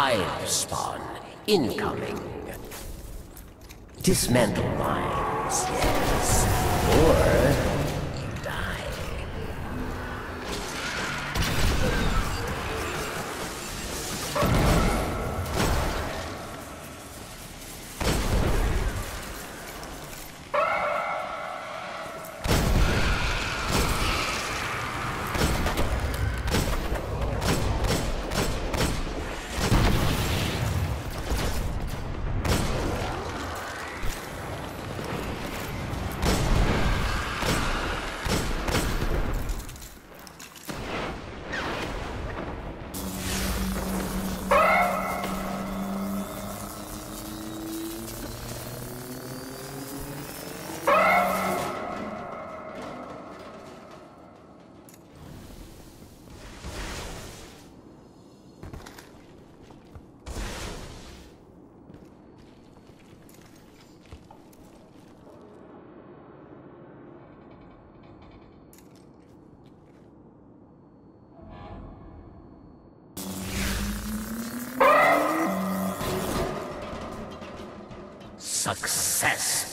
Hive spawn incoming. Dismantle mines, yes. Success.